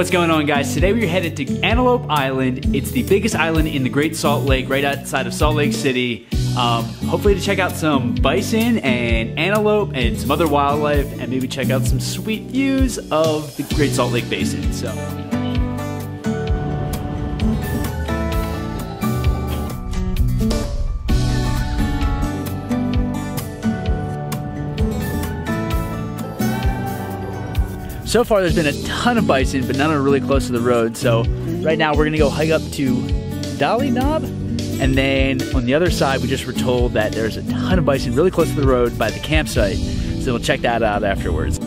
What's going on, guys? Today we're headed to Antelope Island. It's the biggest island in the Great Salt Lake, right outside of Salt Lake City. Um, hopefully to check out some bison and antelope and some other wildlife, and maybe check out some sweet views of the Great Salt Lake Basin. So. So far, there's been a ton of bison, but none are really close to the road. So right now, we're gonna go hike up to Dolly Knob, and then on the other side, we just were told that there's a ton of bison really close to the road by the campsite. So we'll check that out afterwards.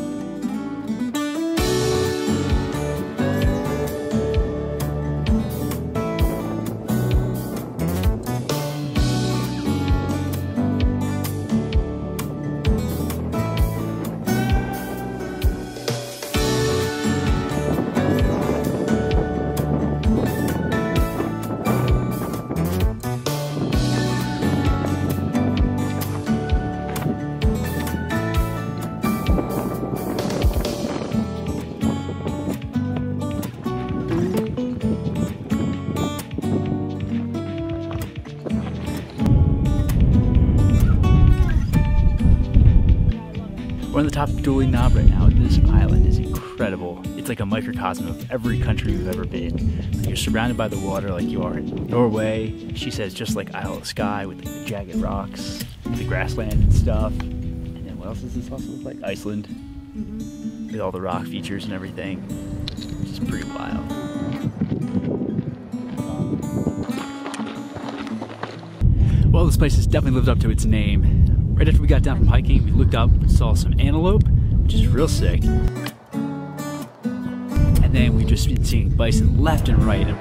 We're on the top of Knob right now, this island is incredible. It's like a microcosm of every country we've ever been. You're surrounded by the water like you are in Norway. She says just like Isle of Skye with the jagged rocks, the grassland and stuff. And then what else does this also look like? Iceland. Mm-hmm. With all the rock features and everything. It's pretty wild. Well, this place has definitely lived up to its name. Right after we got down from hiking, we looked up and saw some antelope, which is real sick. And then we just been seeing bison left and right. At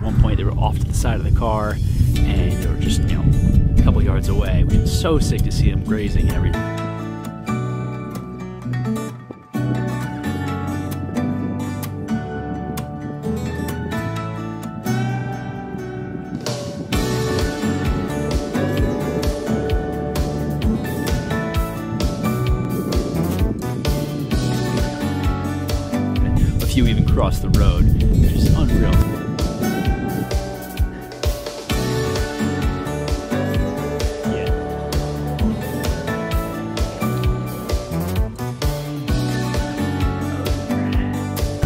one point, they were off to the side of the car, and they were just, you know, a couple yards away, which is so sick to see them grazing and everything. Few even cross the road, is unreal.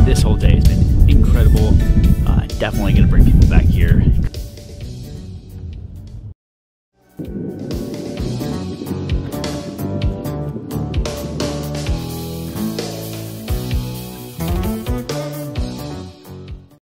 This whole day has been incredible. Uh, definitely going to bring people back